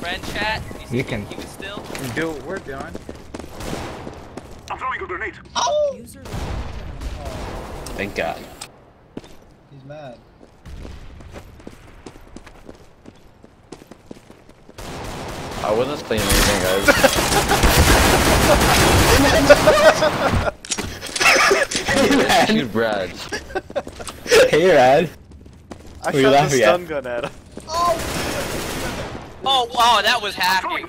friend chat? You can- He was still. Do what we're doing. I'm throwing a grenade. User Thank God. He's mad. I wasn't playing anything, guys. Shoot Brad. hey, Rad. I Who you shot the laughing at? stun gun at him. Oh, Oh, wow, that was happening.